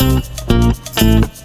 Música